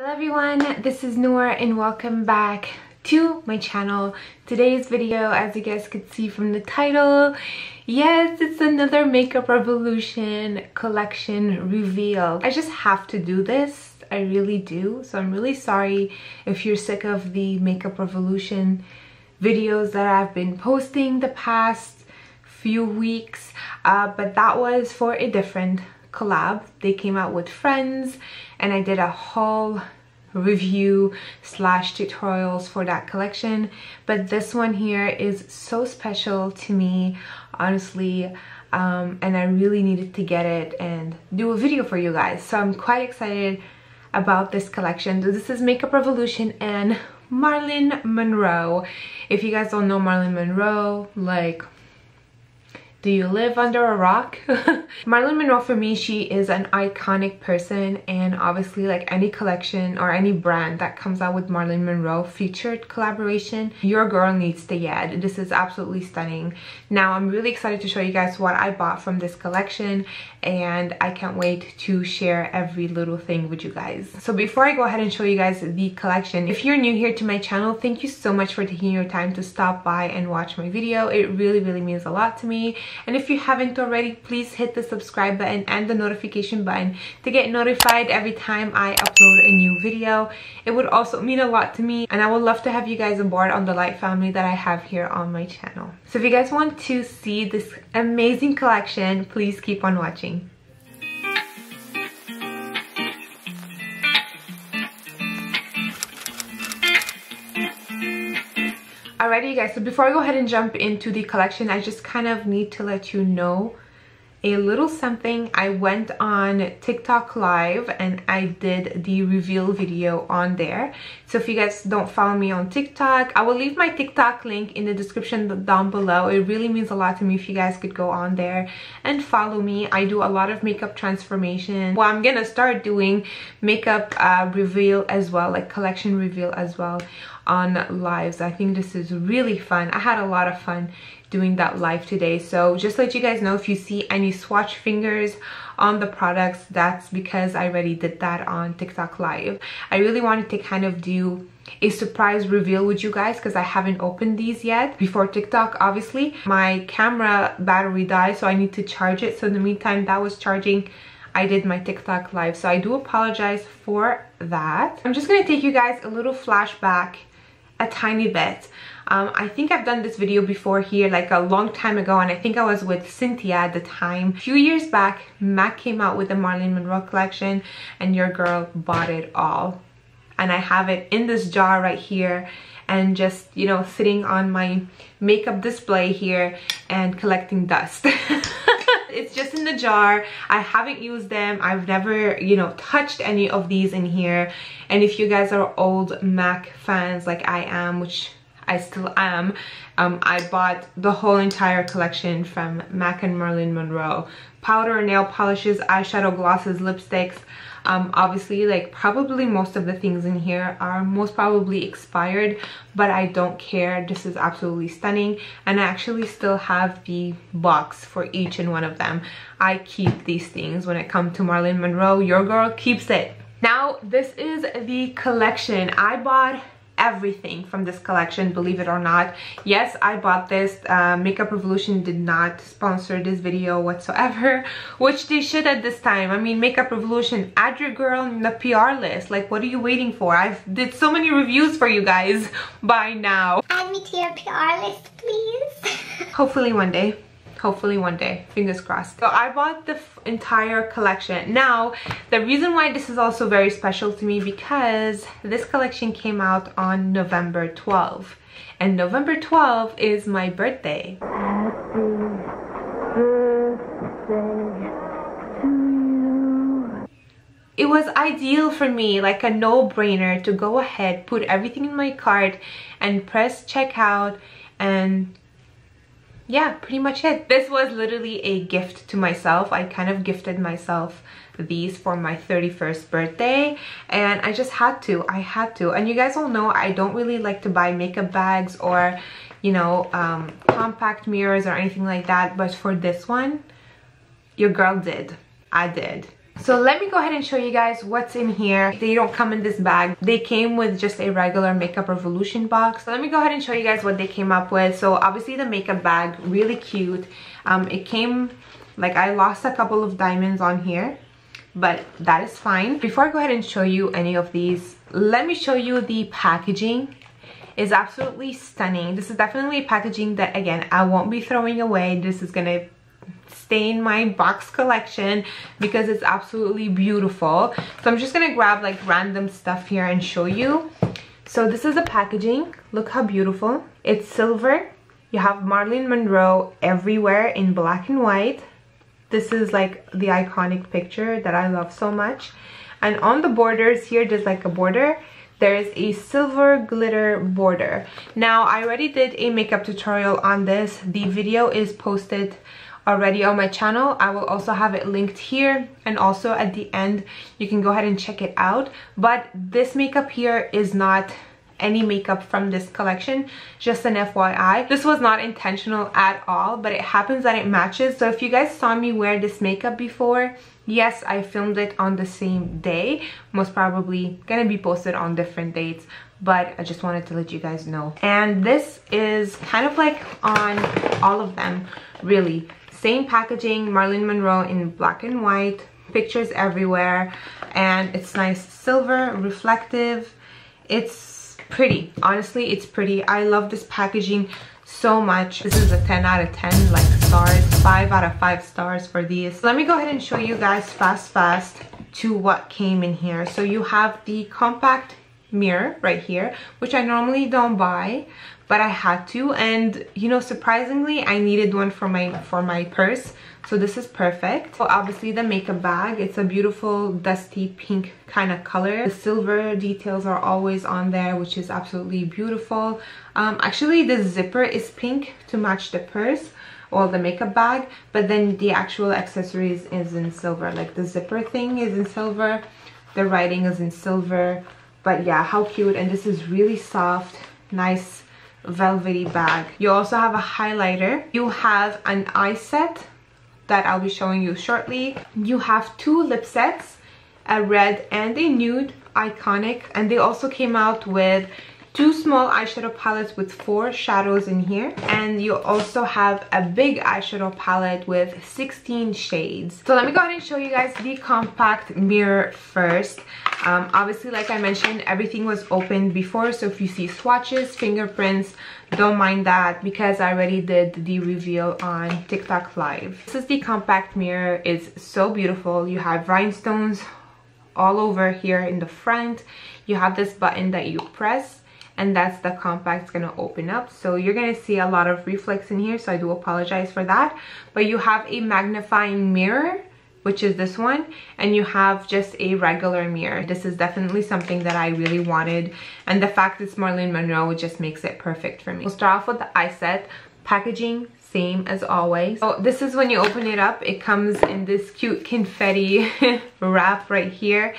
Hello everyone, this is Noor and welcome back to my channel. Today's video, as you guys could see from the title, yes, it's another Makeup Revolution collection reveal. I just have to do this, I really do. So I'm really sorry if you're sick of the Makeup Revolution videos that I've been posting the past few weeks, uh, but that was for a different collab. They came out with friends and I did a whole review slash tutorials for that collection. But this one here is so special to me honestly um, and I really needed to get it and do a video for you guys. So I'm quite excited about this collection. This is Makeup Revolution and Marilyn Monroe. If you guys don't know Marilyn Monroe like do you live under a rock? Marilyn Monroe for me, she is an iconic person and obviously like any collection or any brand that comes out with Marilyn Monroe featured collaboration, your girl needs to get. This is absolutely stunning. Now I'm really excited to show you guys what I bought from this collection and I can't wait to share every little thing with you guys. So before I go ahead and show you guys the collection, if you're new here to my channel, thank you so much for taking your time to stop by and watch my video. It really, really means a lot to me and if you haven't already please hit the subscribe button and the notification button to get notified every time I upload a new video. It would also mean a lot to me and I would love to have you guys on board on the light family that I have here on my channel. So if you guys want to see this amazing collection please keep on watching Alrighty guys, so before I go ahead and jump into the collection, I just kind of need to let you know a little something. I went on TikTok live and I did the reveal video on there. So if you guys don't follow me on TikTok, I will leave my TikTok link in the description down below. It really means a lot to me if you guys could go on there and follow me. I do a lot of makeup transformation. Well, I'm gonna start doing makeup uh, reveal as well, like collection reveal as well on lives. I think this is really fun. I had a lot of fun doing that live today. So just let you guys know if you see any swatch fingers on the products, that's because I already did that on TikTok live. I really wanted to kind of do a surprise reveal with you guys because I haven't opened these yet before TikTok obviously. My camera battery died so I need to charge it. So in the meantime that was charging I did my TikTok live. So I do apologize for that. I'm just gonna take you guys a little flashback a tiny bit. Um, I think I've done this video before here like a long time ago and I think I was with Cynthia at the time. A few years back, MAC came out with the Marilyn Monroe collection and your girl bought it all. And I have it in this jar right here and just, you know, sitting on my makeup display here and collecting dust. it's just in the jar i haven't used them i've never you know touched any of these in here and if you guys are old mac fans like i am which I still am. Um, I bought the whole entire collection from MAC and Marilyn Monroe. Powder, nail polishes, eyeshadow glosses, lipsticks. Um, obviously, like probably most of the things in here are most probably expired, but I don't care. This is absolutely stunning. And I actually still have the box for each and one of them. I keep these things when it comes to Marilyn Monroe. Your girl keeps it. Now, this is the collection. I bought everything from this collection believe it or not. Yes i bought this. Uh, makeup revolution did not sponsor this video whatsoever which they should at this time. I mean makeup revolution add your girl in the pr list. Like what are you waiting for? I've did so many reviews for you guys by now. Add me to your pr list please. Hopefully one day hopefully one day. Fingers crossed. So i bought the entire collection. Now the reason why this is also very special to me because this collection came out on november 12 and november 12 is my birthday. It was ideal for me like a no-brainer to go ahead put everything in my cart and press checkout and yeah, pretty much it. This was literally a gift to myself. I kind of gifted myself these for my 31st birthday and I just had to. I had to. And you guys all know I don't really like to buy makeup bags or, you know, um, compact mirrors or anything like that. But for this one, your girl did. I did. So let me go ahead and show you guys what's in here. They don't come in this bag. They came with just a regular Makeup Revolution box. So let me go ahead and show you guys what they came up with. So obviously the makeup bag, really cute. Um, it came, like I lost a couple of diamonds on here, but that is fine. Before I go ahead and show you any of these, let me show you the packaging is absolutely stunning. This is definitely packaging that, again, I won't be throwing away. This is gonna stay in my box collection because it's absolutely beautiful. So I'm just gonna grab like random stuff here and show you. So this is the packaging. Look how beautiful. It's silver. You have Marilyn Monroe everywhere in black and white. This is like the iconic picture that I love so much. And on the borders here, there's like a border there is a silver glitter border now i already did a makeup tutorial on this the video is posted already on my channel. I will also have it linked here. And also at the end you can go ahead and check it out. But this makeup here is not any makeup from this collection. Just an fyi this was not intentional at all but it happens that it matches. So if you guys saw me wear this makeup before yes i filmed it on the same day. Most probably gonna be posted on different dates but I just wanted to let you guys know. And this is kind of like on all of them, really. Same packaging, Marilyn Monroe in black and white, pictures everywhere, and it's nice silver, reflective. It's pretty, honestly, it's pretty. I love this packaging so much. This is a 10 out of 10, like stars, 5 out of 5 stars for these. Let me go ahead and show you guys fast, fast to what came in here. So you have the compact mirror right here, which I normally don't buy, but I had to and you know surprisingly I needed one for my for my purse so this is perfect. So obviously the makeup bag it's a beautiful dusty pink kind of color. The silver details are always on there which is absolutely beautiful. Um, actually the zipper is pink to match the purse or the makeup bag but then the actual accessories is in silver. Like the zipper thing is in silver the writing is in silver but yeah how cute and this is really soft nice velvety bag. You also have a highlighter. You have an eye set that I'll be showing you shortly. You have two lip sets, a red and a nude, iconic. And they also came out with two small eyeshadow palettes with four shadows in here. And you also have a big eyeshadow palette with 16 shades. So let me go ahead and show you guys the compact mirror first. Um, obviously like i mentioned everything was opened before. So if you see swatches fingerprints don't mind that because i already did the reveal on tiktok live. This is the compact mirror. It's so beautiful. You have rhinestones all over here in the front. You have this button that you press and that's the compact gonna open up. So you're gonna see a lot of reflex in here so i do apologize for that. But you have a magnifying mirror which is this one and you have just a regular mirror. This is definitely something that i really wanted and the fact it's Marilyn Monroe just makes it perfect for me. We'll start off with the eye set. Packaging same as always. So this is when you open it up. It comes in this cute confetti wrap right here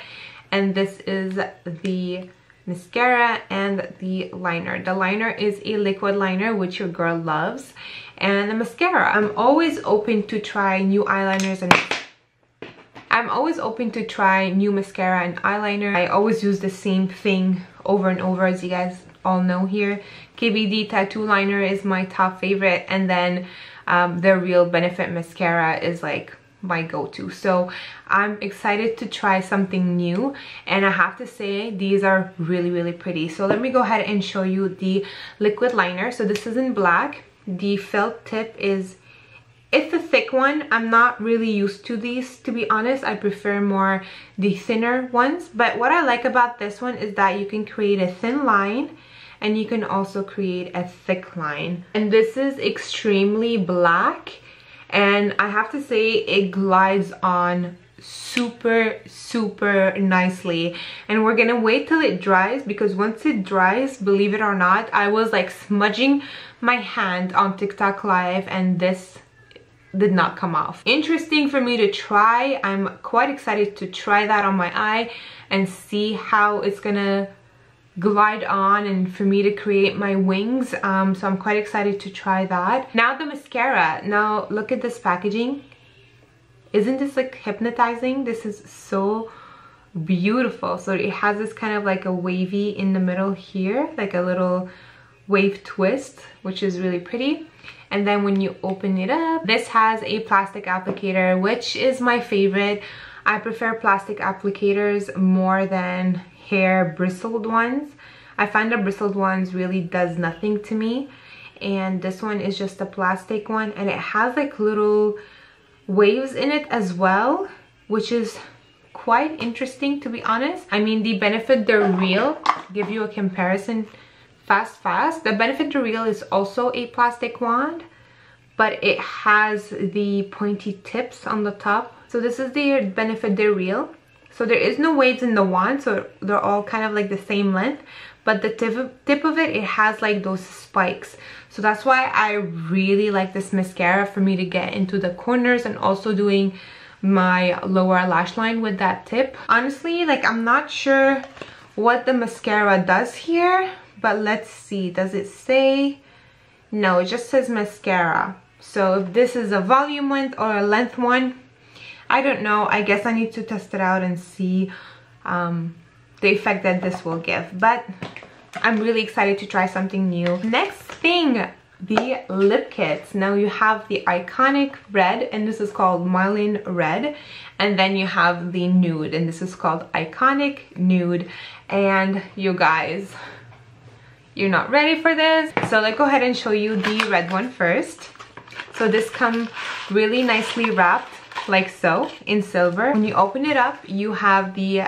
and this is the mascara and the liner. The liner is a liquid liner which your girl loves and the mascara. I'm always open to try new eyeliners and I'm always open to try new mascara and eyeliner. I always use the same thing over and over as you guys all know here. KVD Tattoo Liner is my top favorite and then um, the Real Benefit Mascara is like my go-to. So i'm excited to try something new and i have to say these are really really pretty. So let me go ahead and show you the liquid liner. So this is in black. The felt tip is it's a thick one. I'm not really used to these to be honest. I prefer more the thinner ones. But what i like about this one is that you can create a thin line and you can also create a thick line. And this is extremely black and I have to say it glides on super super nicely. And we're gonna wait till it dries because once it dries believe it or not I was like smudging my hand on TikTok live and this did not come off. Interesting for me to try. I'm quite excited to try that on my eye and see how it's gonna glide on and for me to create my wings um, so I'm quite excited to try that. Now the mascara. Now look at this packaging. Isn't this like hypnotizing? This is so beautiful. So it has this kind of like a wavy in the middle here like a little wave twist which is really pretty. And then when you open it up this has a plastic applicator which is my favorite I prefer plastic applicators more than hair bristled ones. I find the bristled ones really does nothing to me. And this one is just a plastic one and it has like little waves in it as well which is quite interesting to be honest. I mean the benefit they're real give you a comparison fast fast. The benefit they're real is also a plastic wand but it has the pointy tips on the top so this is the benefit they're real so there is no waves in the wand so they're all kind of like the same length but the tip of, tip of it it has like those spikes so that's why i really like this mascara for me to get into the corners and also doing my lower lash line with that tip. Honestly, like I'm not sure what the mascara does here, but let's see. Does it say? No, it just says mascara. So if this is a volume one or a length one, I don't know. I guess I need to test it out and see um, the effect that this will give. But I'm really excited to try something new. Next thing the lip kits. Now you have the iconic red and this is called Marilyn Red and then you have the nude and this is called iconic nude and you guys you're not ready for this so let's go ahead and show you the red one first so this comes really nicely wrapped like so in silver when you open it up you have the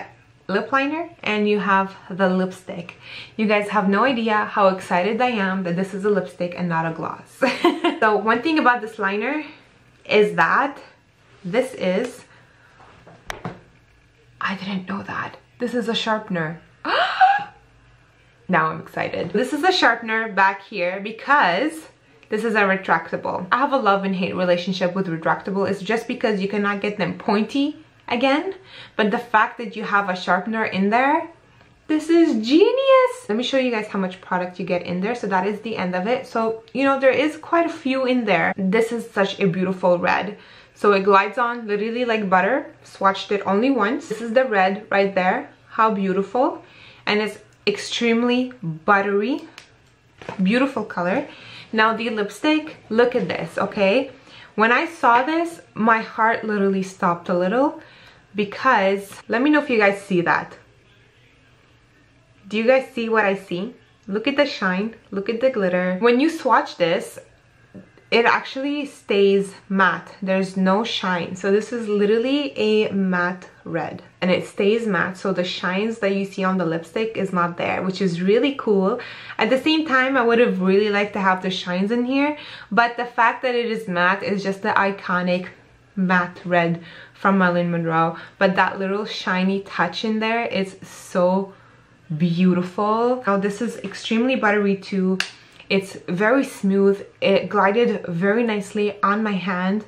lip liner and you have the lipstick. You guys have no idea how excited I am that this is a lipstick and not a gloss. so one thing about this liner is that this is, I didn't know that. This is a sharpener. now I'm excited. This is a sharpener back here because this is a retractable. I have a love and hate relationship with retractable. It's just because you cannot get them pointy again. But the fact that you have a sharpener in there this is genius. Let me show you guys how much product you get in there. So that is the end of it. So you know there is quite a few in there. This is such a beautiful red. So it glides on literally like butter. Swatched it only once. This is the red right there. How beautiful. And it's extremely buttery. Beautiful color now the lipstick look at this okay? When I saw this my heart literally stopped a little because let me know if you guys see that. Do you guys see what I see? Look at the shine look at the glitter. When you swatch this it actually stays matte. There's no shine. So this is literally a matte red. And it stays matte so the shines that you see on the lipstick is not there which is really cool. At the same time I would have really liked to have the shines in here but the fact that it is matte is just the iconic matte red from Marilyn Monroe. But that little shiny touch in there is so beautiful. Now this is extremely buttery too. It's very smooth. It glided very nicely on my hand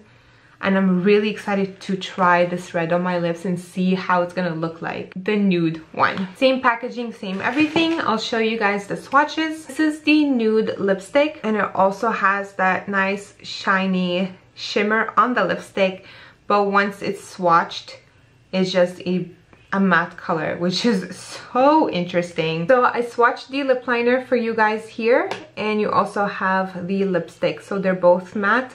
and I'm really excited to try this red on my lips and see how it's gonna look like. The nude one. Same packaging same everything. I'll show you guys the swatches. This is the nude lipstick and it also has that nice shiny shimmer on the lipstick. But once it's swatched it's just a a matte color which is so interesting. So i swatched the lip liner for you guys here and you also have the lipstick. So they're both matte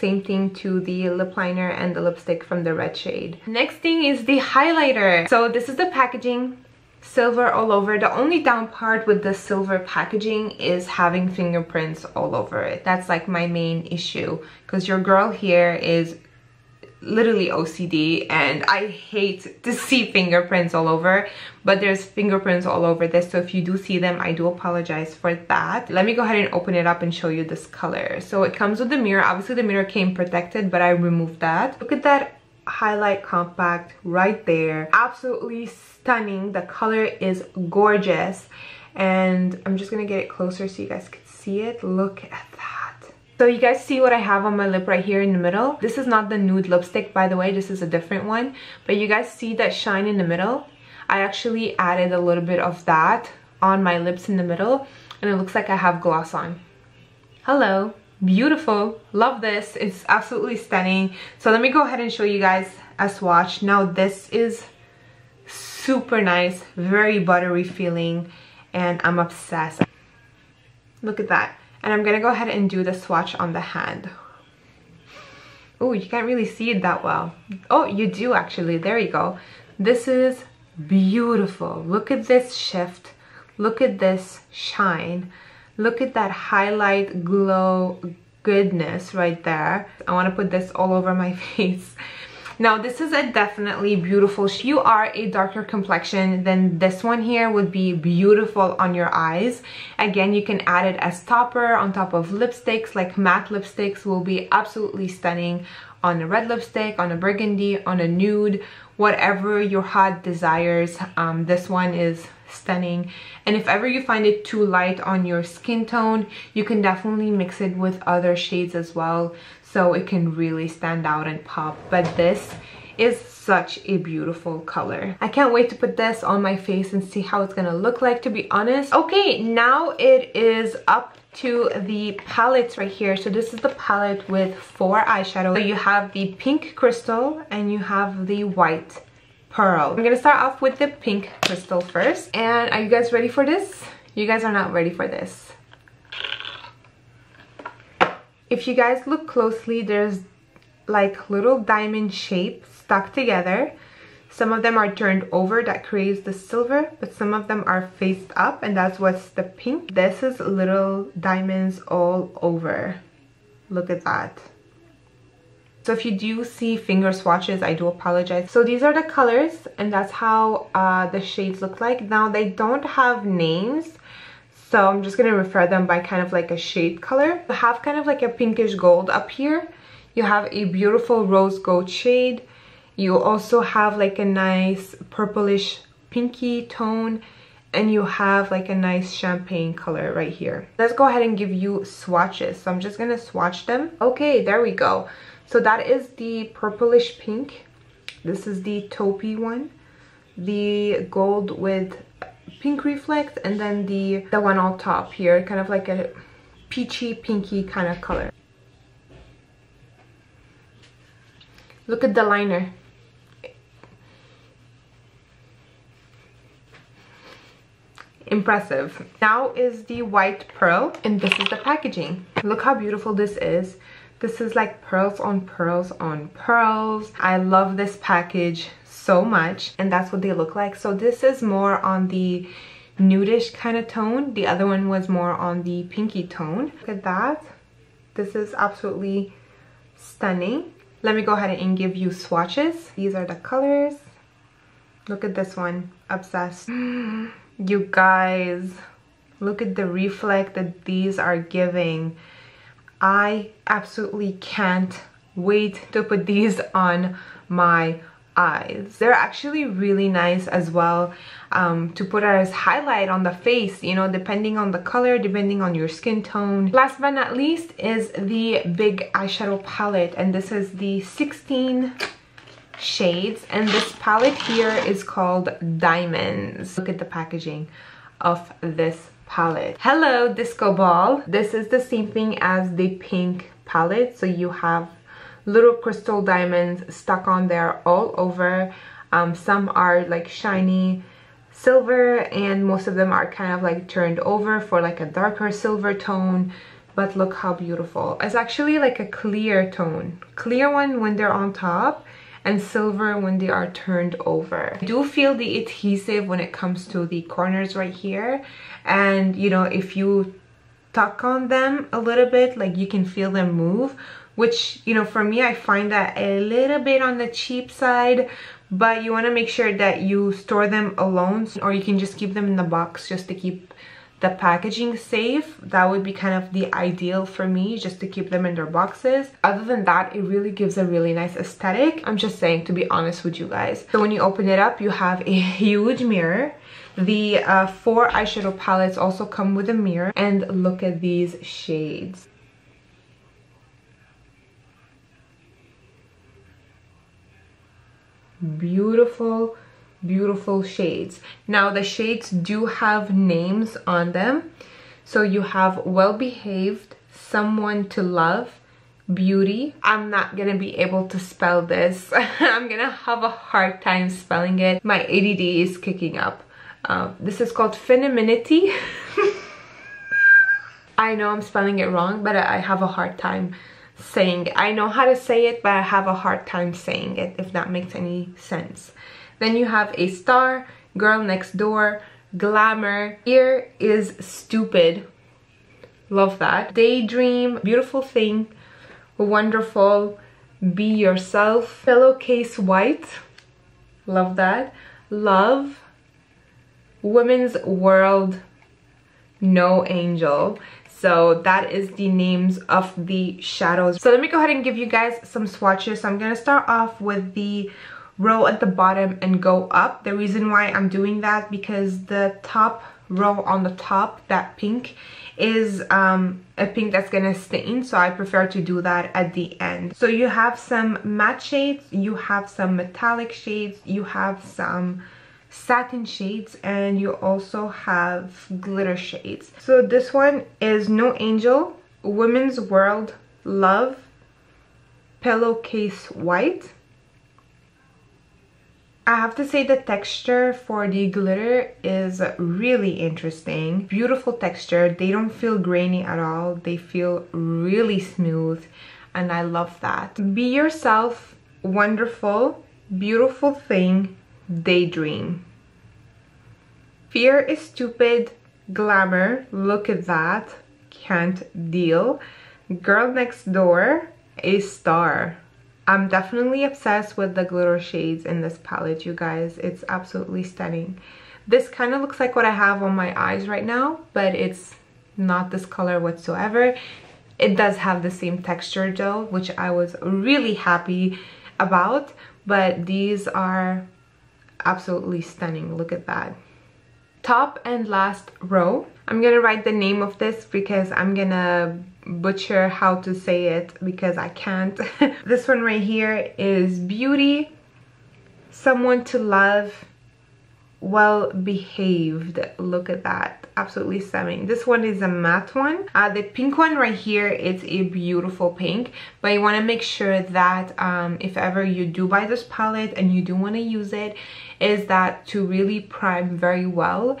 same thing to the lip liner and the lipstick from the red shade. Next thing is the highlighter. So this is the packaging. Silver all over. The only down part with the silver packaging is having fingerprints all over it. That's like my main issue because your girl here is literally OCD and I hate to see fingerprints all over but there's fingerprints all over this so if you do see them I do apologize for that. Let me go ahead and open it up and show you this color. So it comes with the mirror. Obviously the mirror came protected but I removed that. Look at that highlight compact right there. Absolutely stunning. The color is gorgeous. And I'm just gonna get it closer so you guys can see it. Look at that so you guys see what I have on my lip right here in the middle. This is not the nude lipstick by the way. This is a different one. But you guys see that shine in the middle? I actually added a little bit of that on my lips in the middle and it looks like I have gloss on. Hello. Beautiful. Love this. It's absolutely stunning. So let me go ahead and show you guys a swatch. Now this is super nice. Very buttery feeling and i'm obsessed. Look at that and i'm gonna go ahead and do the swatch on the hand. Oh you can't really see it that well. Oh you do actually. There you go. This is beautiful. Look at this shift. Look at this shine. Look at that highlight glow goodness right there. I want to put this all over my face now this is a definitely beautiful if you are a darker complexion then this one here would be beautiful on your eyes. Again you can add it as topper on top of lipsticks like matte lipsticks will be absolutely stunning on a red lipstick on a burgundy on a nude whatever your heart desires. Um, this one is stunning. And if ever you find it too light on your skin tone you can definitely mix it with other shades as well so it can really stand out and pop but this is such a beautiful color i can't wait to put this on my face and see how it's gonna look like to be honest okay now it is up to the palettes right here so this is the palette with four eyeshadows. so you have the pink crystal and you have the white pearl. I'm gonna start off with the pink crystal first. And are you guys ready for this? You guys are not ready for this. If you guys look closely, there's like little diamond shapes stuck together. Some of them are turned over that creates the silver, but some of them are faced up and that's what's the pink. This is little diamonds all over. Look at that. So if you do see finger swatches, I do apologize. So these are the colors and that's how uh, the shades look like. Now they don't have names. So I'm just to refer them by kind of like a shade color. You have kind of like a pinkish gold up here. You have a beautiful rose gold shade. You also have like a nice purplish pinky tone and you have like a nice champagne color right here. Let's go ahead and give you swatches. So I'm just gonna swatch them. Okay, there we go. So that is the purplish pink. This is the taupey one. The gold with pink reflect and then the, the one on top here, kind of like a peachy pinky kind of color. Look at the liner. impressive now is the white pearl and this is the packaging look how beautiful this is this is like pearls on pearls on pearls. I love this package so much and that's what they look like. So this is more on the nudish kind of tone. The other one was more on the pinky tone. Look at that. This is absolutely stunning. Let me go ahead and give you swatches. These are the colors. Look at this one. Obsessed. you guys, look at the reflect that these are giving. I absolutely can't wait to put these on my eyes. They're actually really nice as well um, to put as highlight on the face, you know, depending on the color, depending on your skin tone. Last but not least is the big eyeshadow palette and this is the 16 shades and this palette here is called Diamonds. Look at the packaging of this palette. Hello Disco Ball. This is the same thing as the pink palette. So you have little crystal diamonds stuck on there all over. Um, some are like shiny silver and most of them are kind of like turned over for like a darker silver tone. But look how beautiful. It's actually like a clear tone. Clear one when they're on top and silver when they are turned over. I do feel the adhesive when it comes to the corners right here. And you know if you tuck on them a little bit like you can feel them move which you know for me I find that a little bit on the cheap side but you want to make sure that you store them alone or you can just keep them in the box just to keep the packaging safe. That would be kind of the ideal for me just to keep them in their boxes. Other than that it really gives a really nice aesthetic. I'm just saying to be honest with you guys. So when you open it up you have a huge mirror. The uh, four eyeshadow palettes also come with a mirror and look at these shades beautiful beautiful shades. Now the shades do have names on them. So you have well behaved someone to love beauty. I'm not gonna be able to spell this. I'm gonna have a hard time spelling it. My add is kicking up. Uh, this is called femininity. I know i'm spelling it wrong but i have a hard time saying it. i know how to say it but i have a hard time saying it if that makes any sense. Then you have a star girl next door glamour. Here is stupid. Love that. Daydream beautiful thing. Wonderful. Be yourself. Pillowcase white. Love that. Love. Women's world. No angel so that is the names of the shadows. So let me go ahead and give you guys some swatches. So i'm gonna start off with the row at the bottom and go up. The reason why i'm doing that because the top row on the top that pink is um, a pink that's gonna stain. So I prefer to do that at the end. So you have some matte shades, you have some metallic shades, you have some satin shades and you also have glitter shades. So this one is No Angel, Women's World Love, Pillowcase White I have to say the texture for the glitter is really interesting. Beautiful texture. They don't feel grainy at all. They feel really smooth and I love that. Be yourself, wonderful, beautiful thing, daydream. Fear is stupid, glamour, look at that, can't deal. Girl next door, a star. I'm definitely obsessed with the glitter shades in this palette, you guys. It's absolutely stunning. This kind of looks like what I have on my eyes right now, but it's not this color whatsoever. It does have the same texture though, which I was really happy about, but these are absolutely stunning. Look at that. Top and last row. I'm gonna write the name of this because I'm gonna butcher how to say it because I can't. this one right here is Beauty, Someone to Love, Well Behaved. Look at that. Absolutely stunning. This one is a matte one. Uh, the pink one right here, it's a beautiful pink. But you want to make sure that um, if ever you do buy this palette and you do want to use it, is that to really prime very well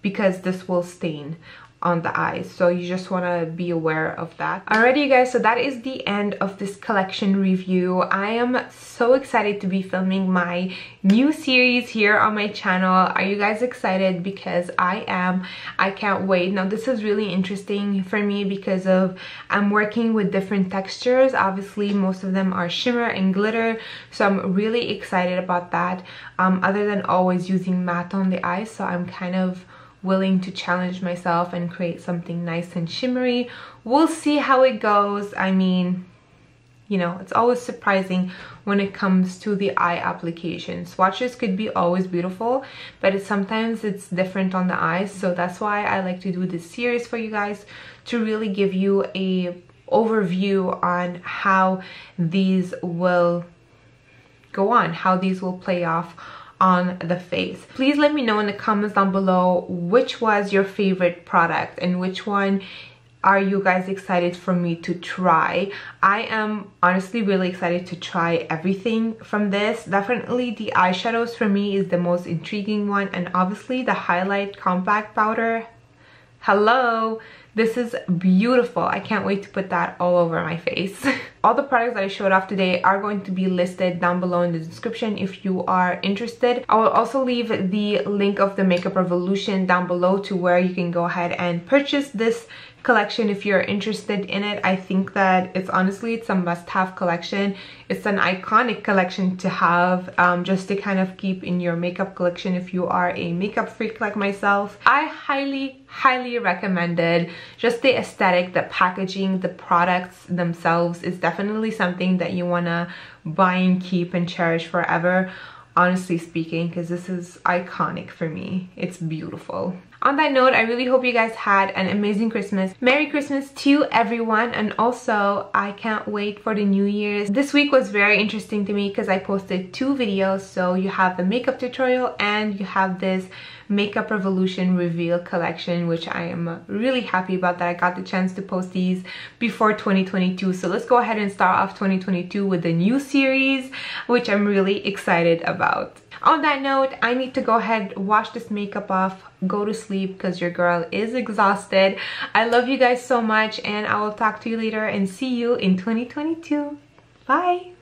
because this will stain on the eyes. So you just want to be aware of that. Alrighty you guys so that is the end of this collection review. I am so excited to be filming my new series here on my channel. Are you guys excited? Because i am. I can't wait. Now this is really interesting for me because of i'm working with different textures. Obviously most of them are shimmer and glitter so i'm really excited about that. Um, other than always using matte on the eyes so i'm kind of willing to challenge myself and create something nice and shimmery. We'll see how it goes. I mean, you know, it's always surprising when it comes to the eye application. Swatches could be always beautiful, but it's, sometimes it's different on the eyes. So that's why I like to do this series for you guys to really give you a overview on how these will go on, how these will play off on the face. Please let me know in the comments down below which was your favorite product and which one are you guys excited for me to try. I am honestly really excited to try everything from this. Definitely the eyeshadows for me is the most intriguing one and obviously the highlight compact powder. Hello this is beautiful. I can't wait to put that all over my face. all the products that I showed off today are going to be listed down below in the description if you are interested. I will also leave the link of the Makeup Revolution down below to where you can go ahead and purchase this collection if you're interested in it i think that it's honestly it's a must-have collection. It's an iconic collection to have um, just to kind of keep in your makeup collection if you are a makeup freak like myself. I highly highly recommend it just the aesthetic the packaging the products themselves is definitely something that you want to buy and keep and cherish forever honestly speaking because this is iconic for me. It's beautiful on that note i really hope you guys had an amazing christmas. Merry christmas to everyone and also i can't wait for the new year's. This week was very interesting to me because i posted two videos. So you have the makeup tutorial and you have this Makeup Revolution Reveal collection, which I am really happy about that I got the chance to post these before 2022. So let's go ahead and start off 2022 with the new series, which I'm really excited about. On that note, I need to go ahead, wash this makeup off, go to sleep because your girl is exhausted. I love you guys so much and I will talk to you later and see you in 2022. Bye!